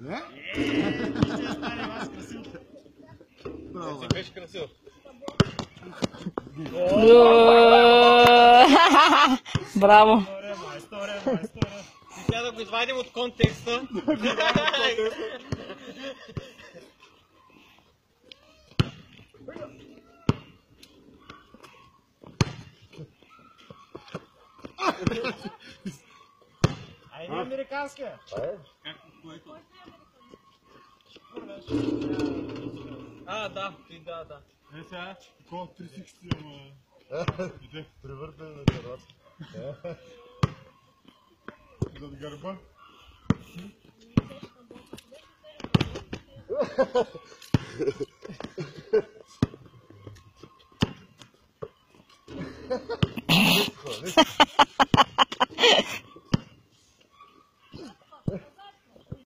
Не? Браво, бе. Беше красиво. Браво! История, майсторе, майсторе. И сега да го извадим от контекста. Айде американска. А, да, ти да, да. Е, сега, такова 360, ама... Иде, Превъртане на карата. зад гърба.